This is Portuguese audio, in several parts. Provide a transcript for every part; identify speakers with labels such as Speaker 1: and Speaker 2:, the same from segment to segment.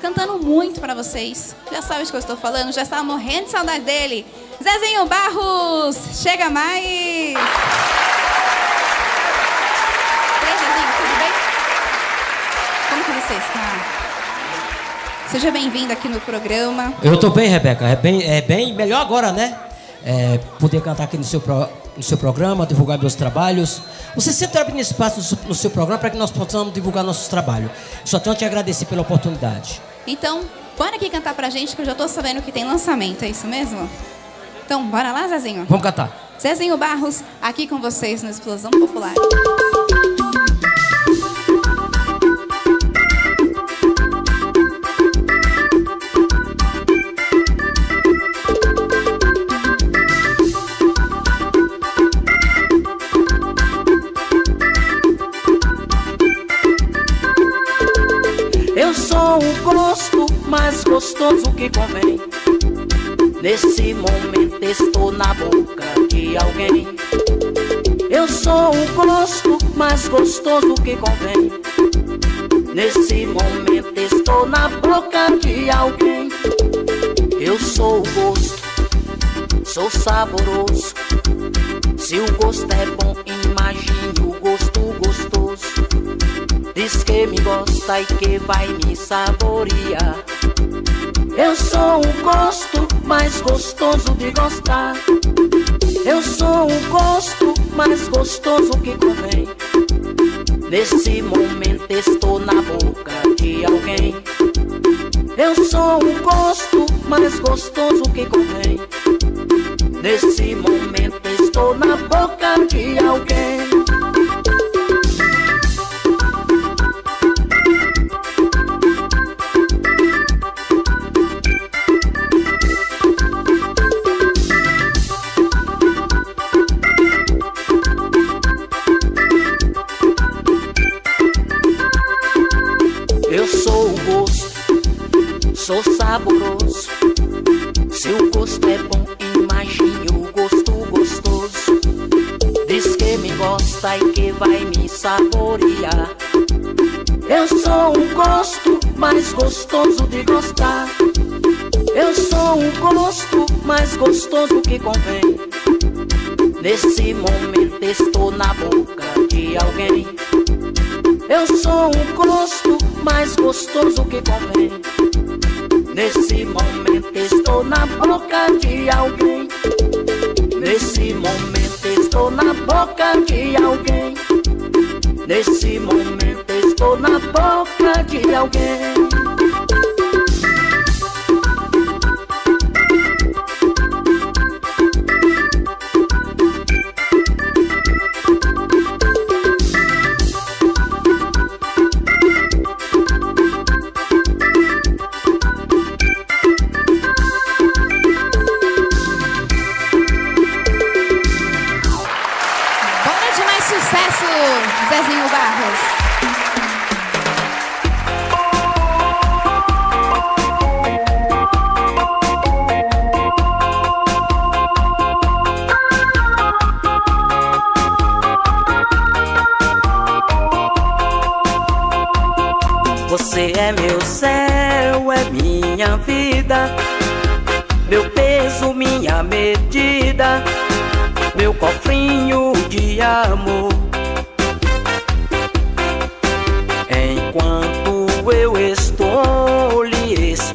Speaker 1: cantando muito para vocês. Já sabe de que eu estou falando, já estava morrendo de saudade dele. Zezinho Barros, chega mais! E aí, Zezinho, tudo bem? Como que você está? Seja bem-vindo aqui no programa.
Speaker 2: Eu estou bem, Rebeca. É bem, é bem melhor agora, né? É, poder cantar aqui no seu, pro, no seu programa, divulgar meus trabalhos. Você sempre abre espaço no seu, no seu programa para que nós possamos divulgar nossos trabalhos. Só tenho a te agradecer pela oportunidade.
Speaker 1: Então, bora aqui cantar pra gente, que eu já tô sabendo que tem lançamento, é isso mesmo? Então, bora lá, Zezinho?
Speaker 2: Vamos cantar.
Speaker 1: Zezinho Barros, aqui com vocês no Explosão Popular.
Speaker 3: Gostoso que convém. Nesse momento estou na boca de alguém. Eu sou o gosto mais gostoso que convém. Nesse momento estou na boca de alguém. Eu sou o gosto, sou saboroso. Se o gosto é bom, imagine o gosto gostoso. Diz que me gosta e que vai me saborear. Eu sou o gosto mais gostoso de gostar. Eu sou o gosto mais gostoso que convém. Nesse momento estou na boca de alguém. Eu sou o gosto mais gostoso que convém. Nesse momento estou na boca de alguém. Eu sou o gosto, sou saboroso. Se o gosto é bom, imagine o gosto gostoso. Diz que me gosta e que vai me saborear. Eu sou o gosto mais gostoso de gostar. Eu sou o gosto mais gostoso que convém. Nesse momento estou na boca de alguém. Eu sou o gosto mais gostoso que convém. Nesse momento estou na boca de alguém. Nesse momento estou na boca de alguém. Nesse momento estou na boca de alguém.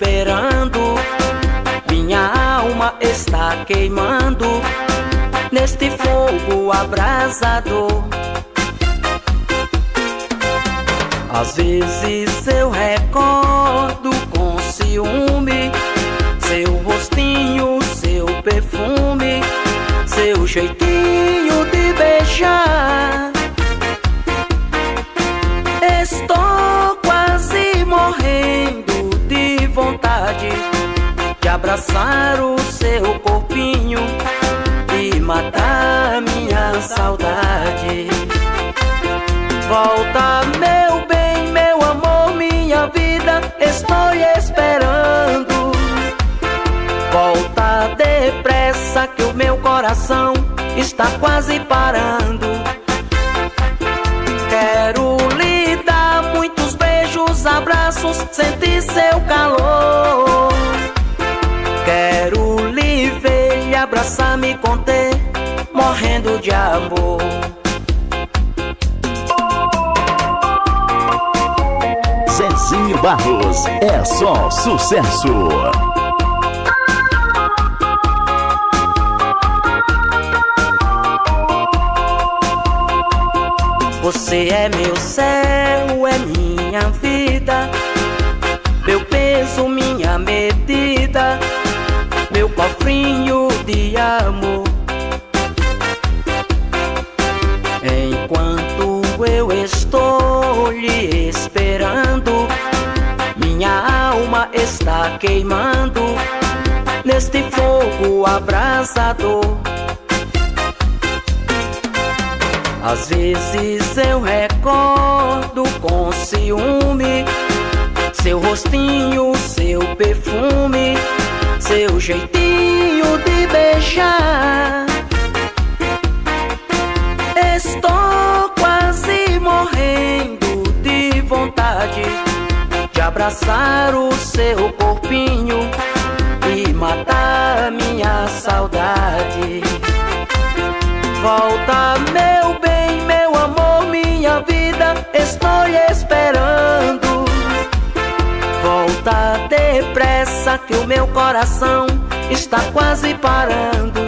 Speaker 3: Esperando, minha alma está queimando neste fogo abrasador. Às vezes eu recordo com ciúme Seu rostinho, seu perfume Seu jeitinho de beijar Estou abraçar o seu corpinho E matar minha saudade Volta, meu bem, meu amor, minha vida, estou esperando. Volta depressa, que o meu coração está quase parando. Quero lhe dar muitos beijos, abraços sentir seu calor. Conter, morrendo de amor.
Speaker 4: Zezinho Barros, é só sucesso.
Speaker 3: Você é meu céu, é minha vida, cofrinho de amor. Enquanto eu estou lhe esperando, minha alma está queimando neste fogo abrasador. Às vezes eu recordo com ciúme Seu rostinho, seu perfume Seu jeitinho de beijar Estou quase morrendo de vontade De abraçar o seu corpinho E matar minha saudade Volta, meu bem, meu amor, minha vida, estou esperando. Depressa, que o meu coração está quase parando.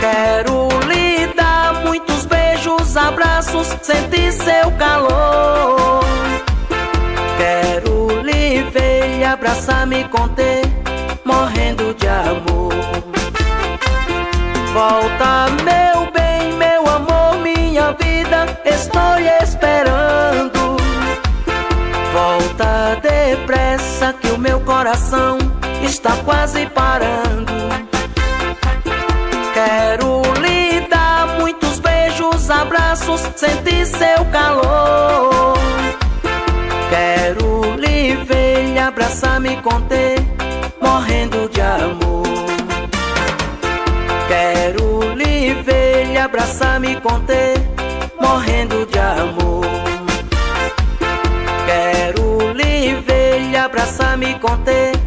Speaker 3: Quero lhe dar muitos beijos, abraços, sentir seu calor. Quero lhe ver e abraçar, me conter, morrendo de amor. Volta, meu bem, meu amor, minha vida, estou esperando. Volta depressa, que o meu coração está quase parando. Quero lhe dar muitos beijos, abraços, sentir seu calor. Quero lhe ver, lhe abraçar, me conter, morrendo de amor. Quero lhe ver, lhe abraçar, me conter, morrendo de amor. Me conter,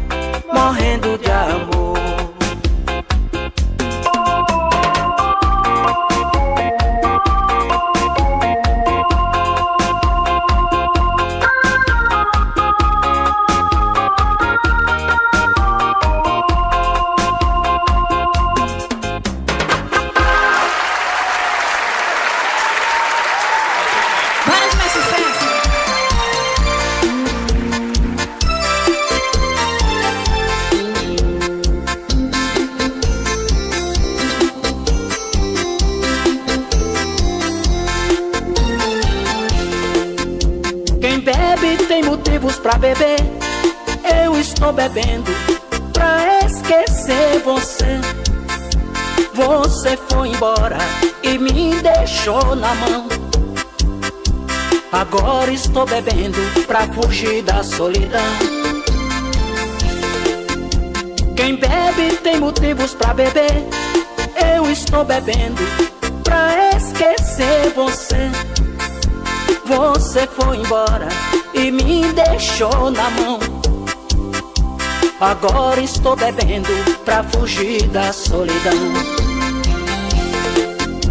Speaker 3: bebendo pra esquecer você. Você foi embora e me deixou na mão. Agora estou bebendo pra fugir da solidão. Quem bebe tem motivos pra beber. Eu estou bebendo pra esquecer você. Você foi embora e me deixou na mão. Agora estou bebendo pra fugir da solidão.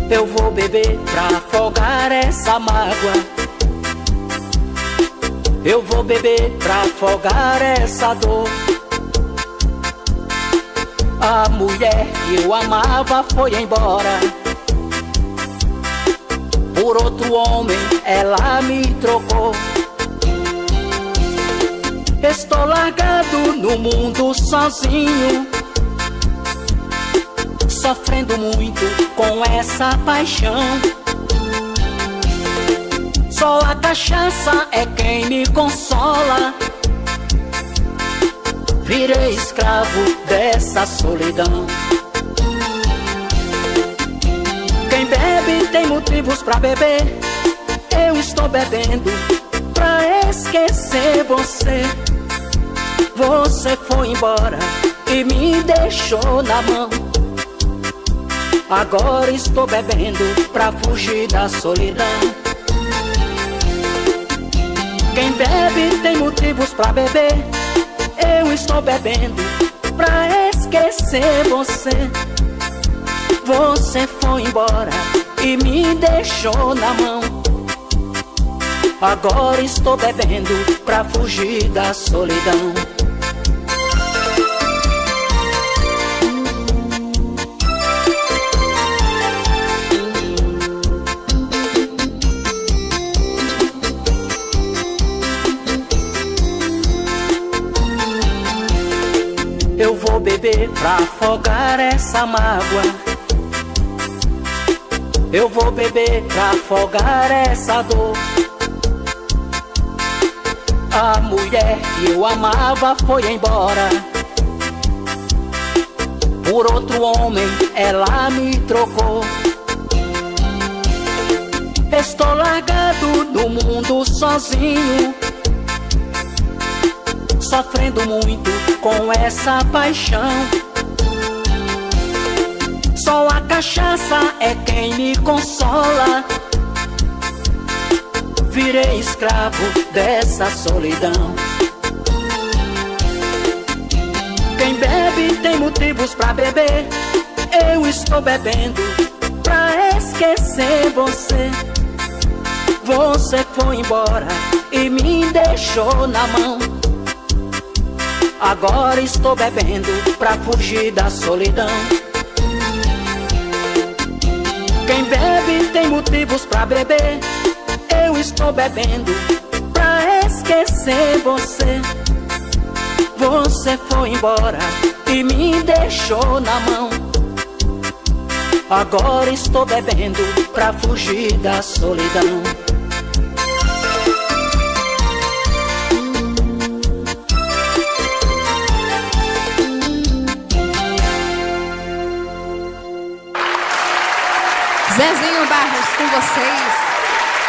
Speaker 3: Eu vou beber pra afogar essa mágoa. Eu vou beber pra afogar essa dor. A mulher que eu amava foi embora. Por outro homem ela me trocou. Estou largado no mundo sozinho, sofrendo muito com essa paixão. Só a cachaça é quem me consola. Virei escravo dessa solidão. Quem bebe tem motivos pra beber. Eu estou bebendo pra esquecer você. Você foi embora e me deixou na mão. Agora estou bebendo pra fugir da solidão. Quem bebe tem motivos pra beber. Eu estou bebendo pra esquecer você. Você foi embora e me deixou na mão. Agora estou bebendo pra fugir da solidão. Eu vou beber pra afogar essa mágoa. Eu vou beber pra afogar essa dor. A mulher que eu amava foi embora. Por outro homem ela me trocou. Estou largado do mundo sozinho sofrendo muito com essa paixão. Só a cachaça é quem me consola. Virei escravo dessa solidão. Quem bebe tem motivos pra beber. Eu estou bebendo pra esquecer você. Você foi embora e me deixou na mão. Agora estou bebendo pra fugir da solidão. Quem bebe tem motivos pra beber. Eu estou bebendo pra esquecer você. Você foi embora e me deixou na mão. Agora estou bebendo pra fugir da solidão.
Speaker 1: Zezinho Barros com vocês.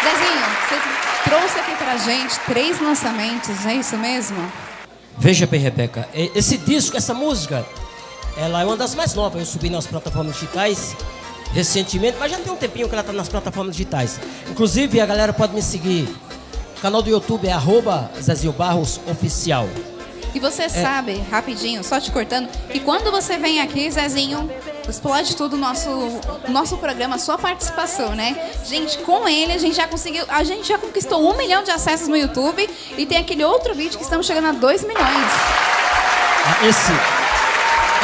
Speaker 1: Zezinho, você trouxe aqui pra gente três lançamentos, é isso mesmo?
Speaker 2: Veja bem, Rebeca, esse disco, essa música, ela é uma das mais novas. Eu subi nas plataformas digitais recentemente, mas já tem um tempinho que ela está nas plataformas digitais. Inclusive, a galera pode me seguir. O canal do YouTube é arroba Zezinho Barros Oficial.
Speaker 1: E você sabe, rapidinho, só te cortando, que quando você vem aqui, Zezinho, explode tudo o nosso, nosso programa, sua participação, né? Gente, com ele a gente já conseguiu, a gente já conquistou um milhão de acessos no YouTube e tem aquele outro vídeo que estamos chegando a dois milhões.
Speaker 2: Esse,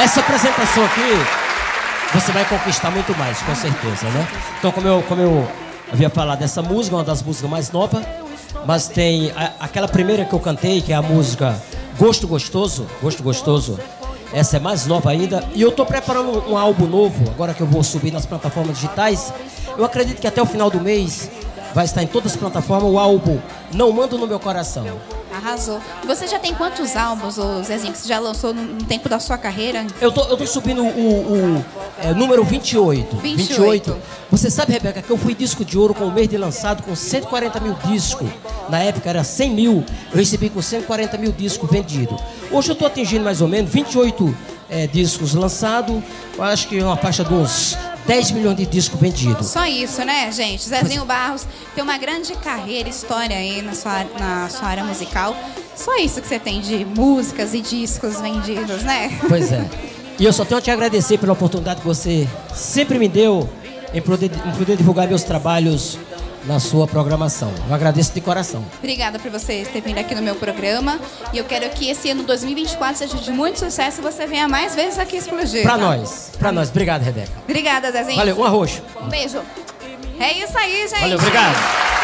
Speaker 2: essa apresentação aqui, você vai conquistar muito mais, com certeza, né? Então, como eu, como eu havia falado, essa música é uma das músicas mais novas, mas tem a- aquela primeira que eu cantei, que é a música Gosto Gostoso, Gosto Gostoso. Essa é mais nova ainda. E eu tô preparando um álbum novo, agora que eu vou subir nas plataformas digitais. Eu acredito que até o final do mês vai estar em todas as plataformas o álbum Não Mando no Meu Coração.
Speaker 1: Arrasou. Você já tem quantos álbuns, ô Zezinho, que você já lançou no, no tempo da sua carreira?
Speaker 2: Eu tô, eu tô subindo o, o é, número 28.
Speaker 1: 28.
Speaker 2: Você sabe, Rebeca, que eu fui disco de ouro com o mês de lançado com 140 mil discos. Na época era 100 mil, eu recebi com 140 mil discos vendidos. Hoje eu tô atingindo mais ou menos 28 é, discos lançados. Acho que é uma faixa de uns 10 milhões de discos vendidos.
Speaker 1: Só isso, né, gente? Zezinho Barros tem uma grande carreira, história aí na sua, na sua área musical. Só isso que você tem de músicas e discos vendidos, né?
Speaker 2: Pois é. E eu só tenho a te agradecer pela oportunidade que você sempre me deu em poder, em poder divulgar meus trabalhos na sua programação. Eu agradeço de coração.
Speaker 1: Obrigada por você ter vindo aqui no meu programa. E eu quero que esse ano 2024 seja de muito sucesso e você venha mais vezes aqui explodir.
Speaker 2: Pra
Speaker 1: tá?
Speaker 2: nós, pra nós. Obrigado, Rebeca.
Speaker 1: Obrigada, Zezinho.
Speaker 2: Valeu, um arroxo.
Speaker 1: Um beijo. É isso aí, gente.
Speaker 2: Valeu, obrigado.